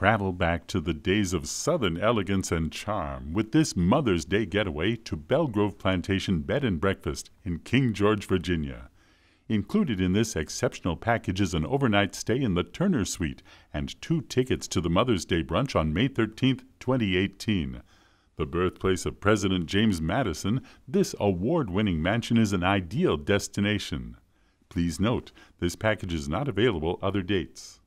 Travel back to the days of Southern elegance and charm with this Mother's Day getaway to Belle Grove Plantation Bed and Breakfast in King George, Virginia. Included in this exceptional package is an overnight stay in the Turner Suite and two tickets to the Mother's Day brunch on May 13, 2018. The birthplace of President James Madison, this award winning mansion is an ideal destination. Please note, this package is not available other dates.